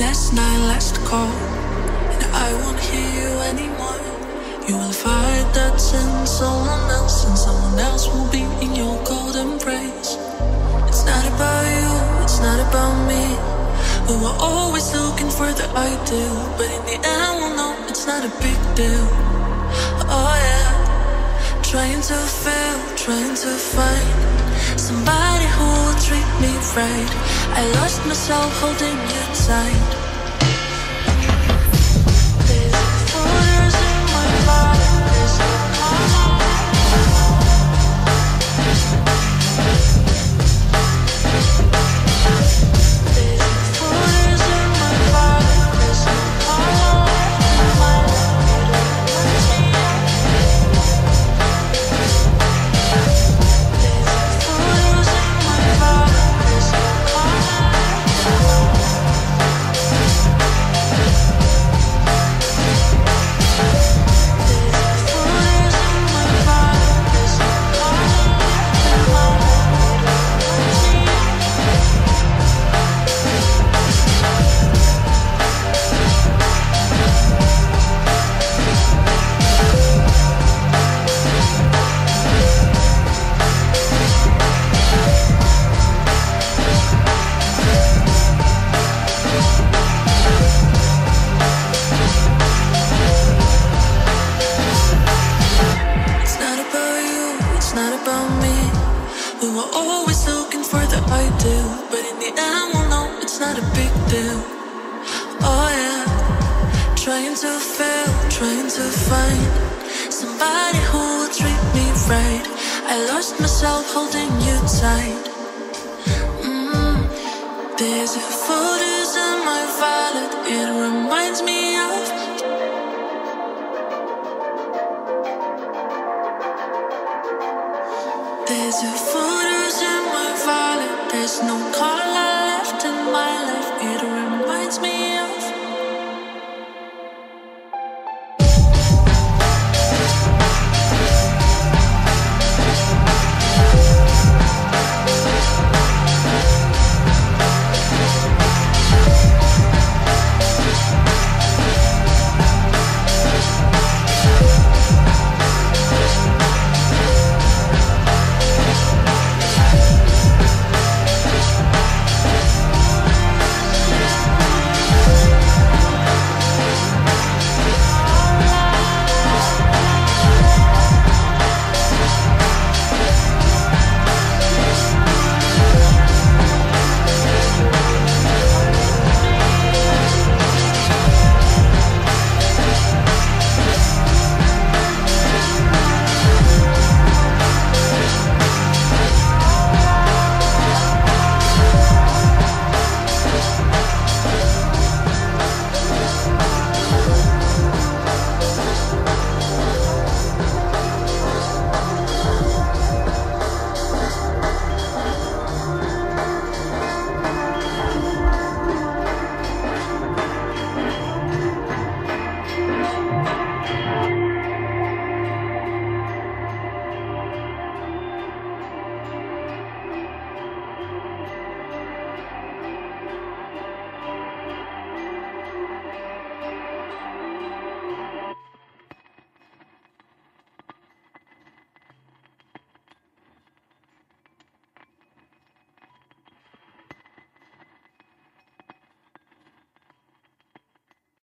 Last night, last call, and I won't hear you anymore. You will find that in someone else, and someone else will be in your cold embrace. It's not about you, it's not about me. We were always looking for the ideal, but in the end, we'll know it's not a big deal. Oh yeah, trying to feel, trying to find somebody who treat me right. I lost myself holding you tight. We were always looking for the ideal, but in the end, we'll know it's not a big deal. Oh yeah, trying to feel, trying to find somebody who will treat me right. I lost myself holding you tight. Mm, there's a photos There's a photos in my wallet. There's no call.